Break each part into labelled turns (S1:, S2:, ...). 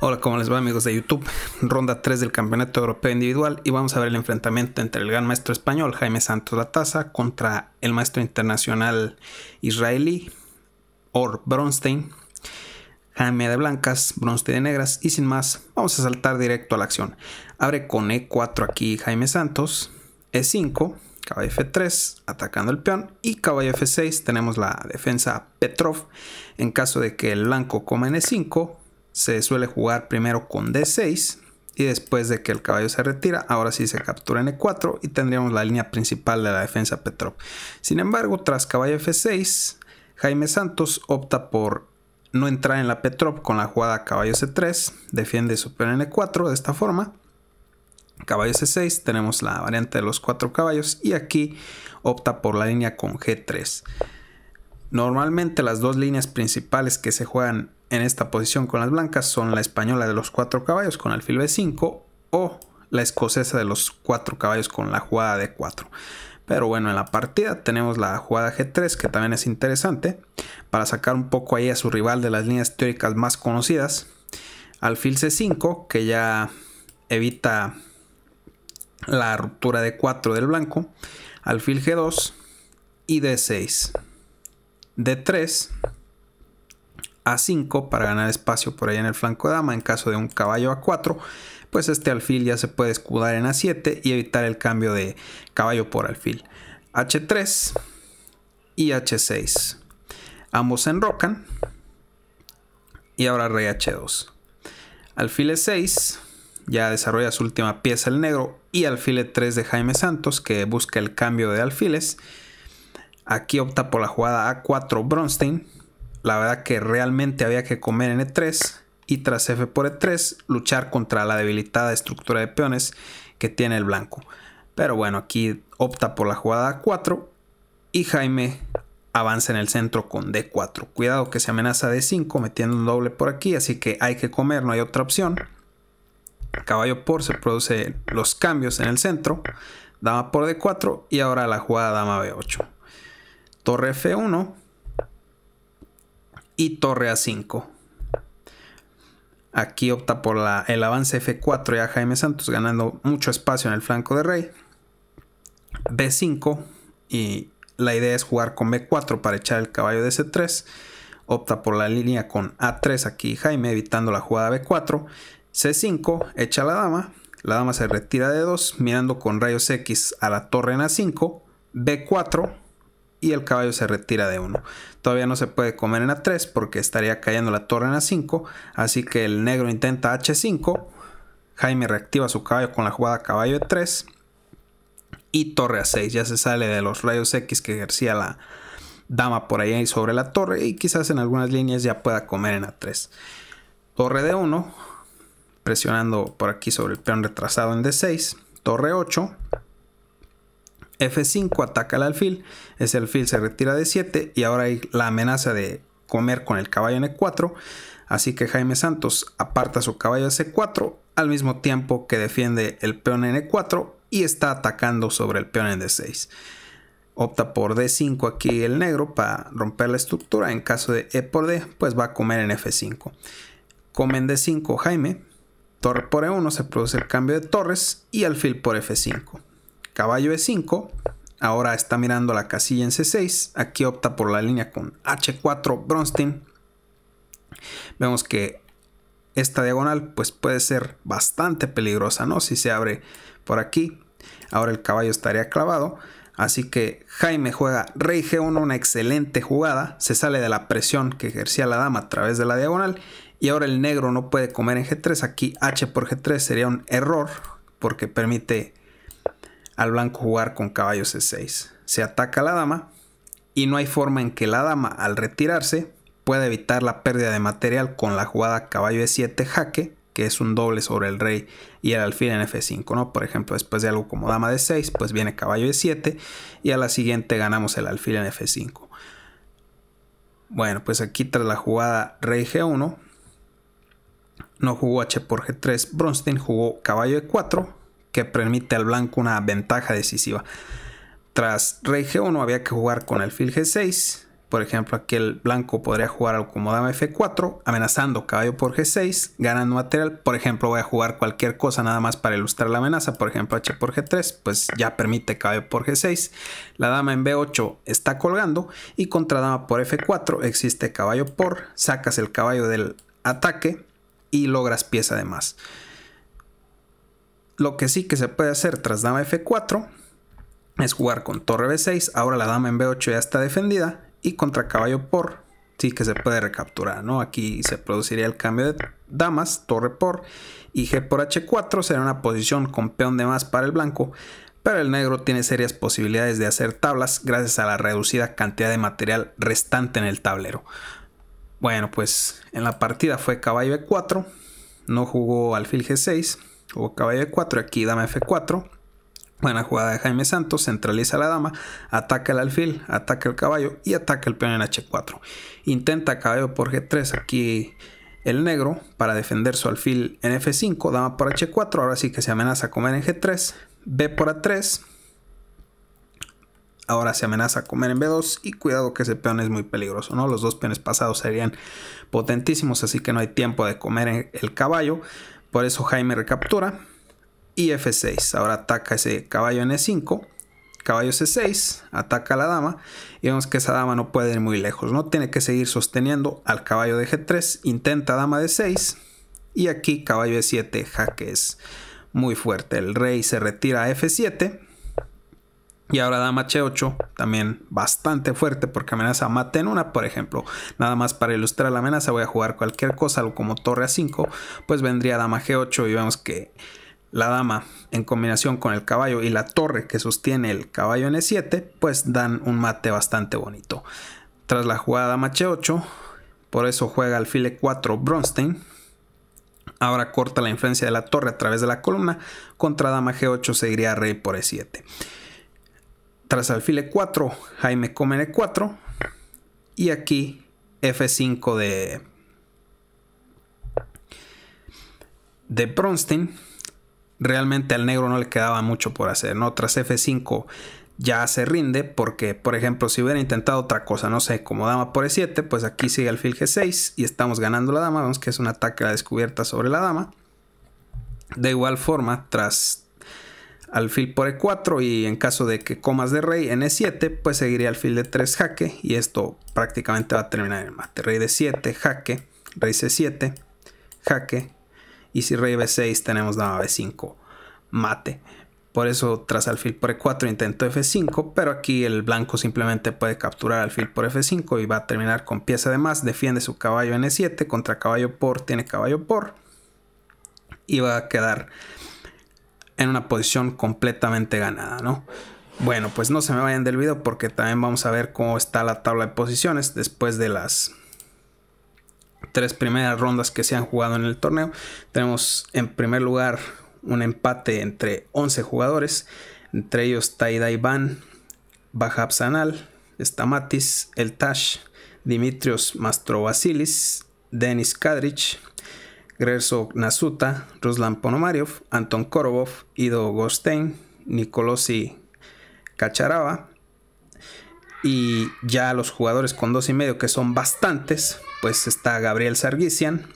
S1: Hola, ¿cómo les va amigos de YouTube? Ronda 3 del Campeonato Europeo Individual y vamos a ver el enfrentamiento entre el gran maestro español Jaime Santos Latasa contra el maestro internacional israelí Or Bronstein. Jaime de blancas, Bronstein de negras y sin más, vamos a saltar directo a la acción. Abre con E4 aquí Jaime Santos, E5, caballo F3 atacando el peón y caballo F6 tenemos la defensa Petrov. En caso de que el blanco coma en E5, se suele jugar primero con D6 y después de que el caballo se retira, ahora sí se captura en E4 y tendríamos la línea principal de la defensa Petrov. Sin embargo, tras caballo F6, Jaime Santos opta por no entrar en la Petrov con la jugada caballo C3, defiende su peón en E4 de esta forma. Caballo C6, tenemos la variante de los cuatro caballos y aquí opta por la línea con G3. Normalmente las dos líneas principales que se juegan en esta posición con las blancas son la española de los cuatro caballos con alfil b5 o la escocesa de los cuatro caballos con la jugada de 4. Pero bueno, en la partida tenemos la jugada G3 que también es interesante para sacar un poco ahí a su rival de las líneas teóricas más conocidas. Alfil C5 que ya evita la ruptura de 4 del blanco. Alfil G2 y D6. D3 a5 para ganar espacio por ahí en el flanco de dama. En caso de un caballo A4 pues este alfil ya se puede escudar en A7 y evitar el cambio de caballo por alfil. H3 y H6 ambos enrocan. Y ahora rey H2 alfil E6 ya desarrolla su última pieza el negro. Y alfil E3 de Jaime Santos que busca el cambio de alfiles. Aquí opta por la jugada A4 Bronstein la verdad que realmente había que comer en E3 y tras F por E3 luchar contra la debilitada estructura de peones que tiene el blanco. Pero bueno, aquí opta por la jugada A4 y Jaime avanza en el centro con D4. Cuidado que se amenaza D5 metiendo un doble por aquí, así que hay que comer, no hay otra opción. Caballo por se produce los cambios en el centro. Dama por D4 y ahora la jugada dama B8. Torre F1 y torre A5. Aquí opta por la, el avance F4 ya Jaime Santos ganando mucho espacio en el flanco de rey. B5 y la idea es jugar con B4 para echar el caballo de C3. Opta por la línea con A3 aquí Jaime evitando la jugada B4. C5 echa la dama. La dama se retira de 2 mirando con rayos X a la torre en A5. B4 y el caballo se retira de 1. Todavía no se puede comer en A3 porque estaría cayendo la torre en A5, así que el negro intenta H5, Jaime reactiva su caballo con la jugada caballo E3 y torre A6, ya se sale de los rayos X que ejercía la dama por ahí sobre la torre y quizás en algunas líneas ya pueda comer en A3. Torre D1, presionando por aquí sobre el peón retrasado en D6, torre 8, F5 ataca al alfil, ese alfil se retira de 7 y ahora hay la amenaza de comer con el caballo en E4, así que Jaime Santos aparta su caballo a C4 al mismo tiempo que defiende el peón en E4 y está atacando sobre el peón en D6. Opta por D5 aquí el negro para romper la estructura, en caso de E por D pues va a comer en F5. Come en D5 Jaime, torre por E1 se produce el cambio de torres y alfil por F5 caballo E5. Ahora está mirando la casilla en C6. Aquí opta por la línea con H4 Bronstein. Vemos que esta diagonal pues puede ser bastante peligrosa, ¿no? Si se abre por aquí. Ahora el caballo estaría clavado. Así que Jaime juega rey G1, una excelente jugada. Se sale de la presión que ejercía la dama a través de la diagonal. Y ahora el negro no puede comer en G3. Aquí H por G3 sería un error porque permite al blanco jugar con caballo C6. Se ataca a la dama y no hay forma en que la dama al retirarse pueda evitar la pérdida de material con la jugada caballo E7 jaque, que es un doble sobre el rey y el alfil en F5, ¿no? Por ejemplo, después de algo como dama de 6, pues viene caballo E7 y a la siguiente ganamos el alfil en F5. Bueno, pues aquí tras la jugada rey G1, no jugó H por G3, Bronstein jugó caballo E4 que permite al blanco una ventaja decisiva. Tras rey g1 había que jugar con alfil g6, Por ejemplo, aquí el blanco podría jugar algo como dama F4, amenazando caballo por G6, ganando material. Por ejemplo, voy a jugar cualquier cosa nada más para ilustrar la amenaza. Por ejemplo, H por G3, pues ya permite caballo por G6. La dama en B8 está colgando y contra dama por F4 existe caballo por, sacas el caballo del ataque y logras pieza de más. Lo que sí que se puede hacer tras dama F4 es jugar con torre B6. Ahora la dama en B8 ya está defendida y contra caballo por sí que se puede recapturar, ¿no? Aquí se produciría el cambio de damas, torre por y G por H4 será una posición con peón de más para el blanco, pero el negro tiene serias posibilidades de hacer tablas gracias a la reducida cantidad de material restante en el tablero. Bueno, pues en la partida fue caballo E4, no jugó alfil G6, jugó caballo E4, aquí dama F4, Buena jugada de Jaime Santos, centraliza la dama, ataca el alfil, ataca el caballo y ataca el peón en H4. Intenta caballo por G3 aquí el negro para defender su alfil en F5, dama por H4, ahora sí que se amenaza a comer en G3, B por A3, ahora se amenaza a comer en B2 y cuidado que ese peón es muy peligroso, ¿no? Los dos peones pasados serían potentísimos, así que no hay tiempo de comer el caballo, por eso Jaime recaptura. Y F6. Ahora ataca ese caballo en E5. Caballo C6, ataca a la dama. Y vemos que esa dama no puede ir muy lejos, no tiene que seguir sosteniendo al caballo de G3, intenta dama de 6 y aquí caballo de 7 jaque es muy fuerte, el rey se retira a F7 y ahora dama H8 también bastante fuerte porque amenaza mate en una, por ejemplo. Nada más para ilustrar la amenaza voy a jugar cualquier cosa, algo como torre A5, pues vendría dama G8 y vemos que la dama en combinación con el caballo y la torre que sostiene el caballo en E7, pues dan un mate bastante bonito. Tras la jugada dama H8, por eso juega alfil E4 Bronstein. Ahora corta la influencia de la torre a través de la columna. Contra dama G8 seguiría rey por E7. Tras alfil E4, Jaime come en E4. Y aquí F5 de, de Bronstein realmente al negro no le quedaba mucho por hacer, ¿no? Tras F5 ya se rinde porque, por ejemplo, si hubiera intentado otra cosa, no sé, como dama por E7, pues aquí sigue alfil G6 y estamos ganando la dama, vemos que es un ataque a la descubierta sobre la dama. De igual forma, tras alfil por E4 y en caso de que comas de rey en E7, pues seguiría alfil de 3 jaque y esto prácticamente va a terminar en mate. Rey de 7, jaque, rey C7, jaque, y si rey b6 tenemos dama b5, mate. Por eso tras alfil por e4 intento f5, pero aquí el blanco simplemente puede capturar alfil por f5 y va a terminar con pieza de más. Defiende su caballo en e7 contra caballo por, tiene caballo por. Y va a quedar en una posición completamente ganada, ¿no? Bueno, pues no se me vayan del video porque también vamos a ver cómo está la tabla de posiciones después de las tres primeras rondas que se han jugado en el torneo. Tenemos en primer lugar un empate entre 11 jugadores, entre ellos Taida Iván, Bajab Sanal, Stamatis, El Tash, Dimitrios Mastrovasilis, Denis Kadrich, Grerso Nasuta, Ruslan Ponomariov, Anton Korobov, Ido Gostein, Nicolosi Cacharava. Y ya los jugadores con dos y medio, que son bastantes, pues está Gabriel Sargisian,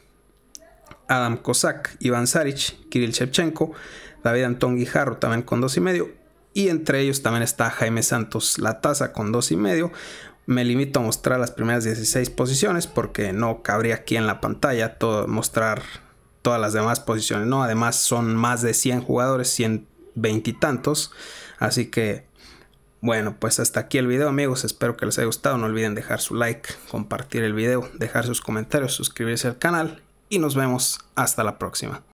S1: Adam Kozak, Iván Saric, Kirill Shevchenko, David Antón Guijarro también con dos y medio. Y entre ellos también está Jaime Santos La Taza con dos y medio. Me limito a mostrar las primeras 16 posiciones porque no cabría aquí en la pantalla todo, mostrar todas las demás posiciones. No, además son más de 100 jugadores, 120 y tantos. Así que bueno, pues hasta aquí el video amigos, espero que les haya gustado, no olviden dejar su like, compartir el video, dejar sus comentarios, suscribirse al canal y nos vemos hasta la próxima.